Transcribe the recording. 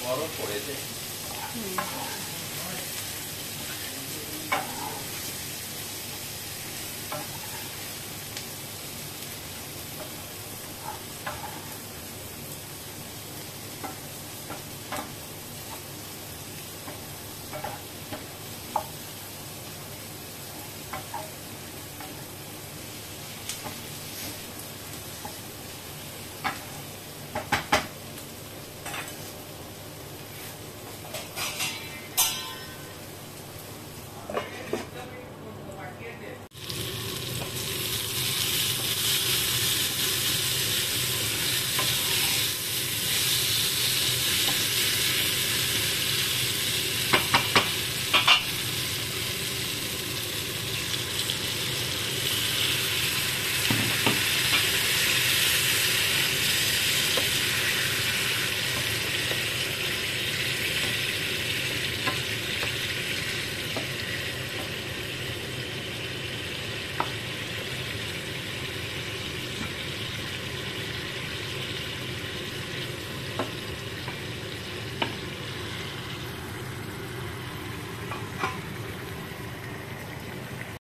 বরফ পড়েছে